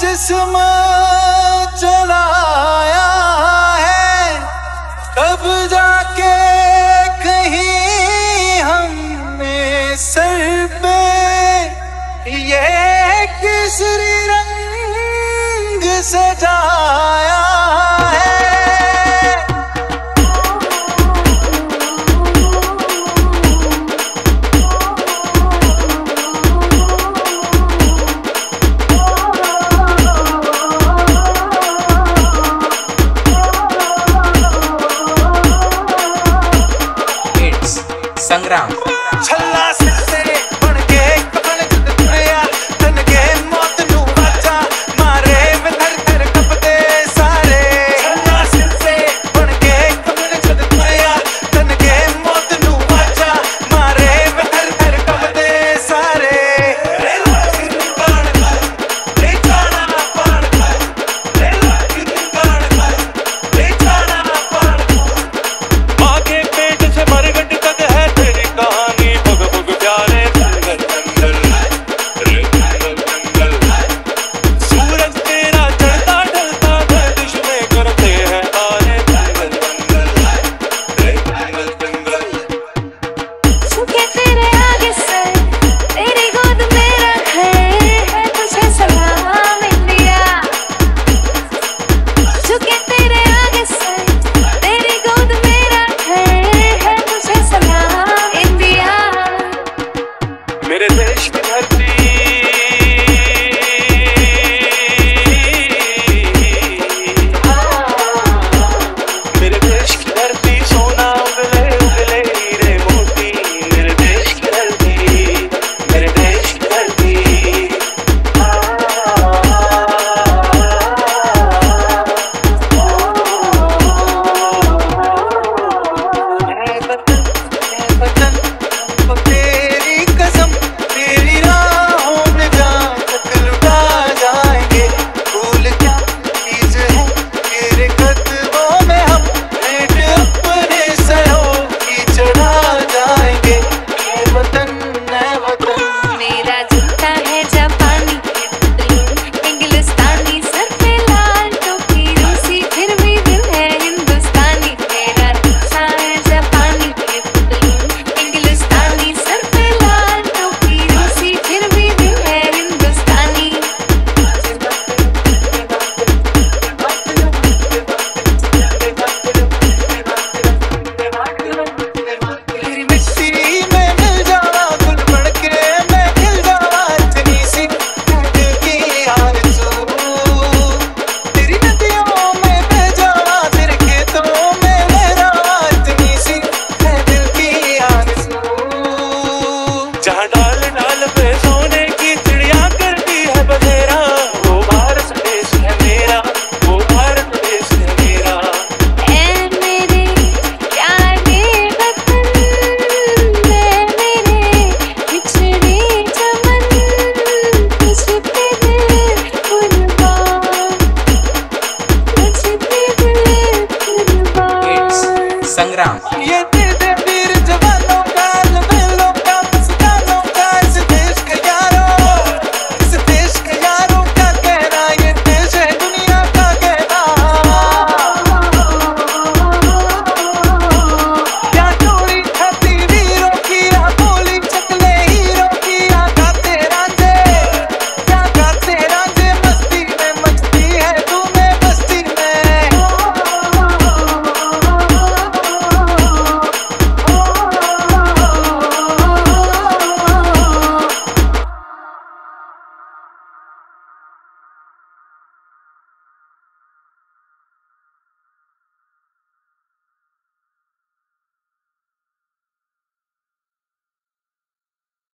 जिसम चलाया है कब जाके कहीं हमने सर पे ये किस रंग सजाया धरती Yeah.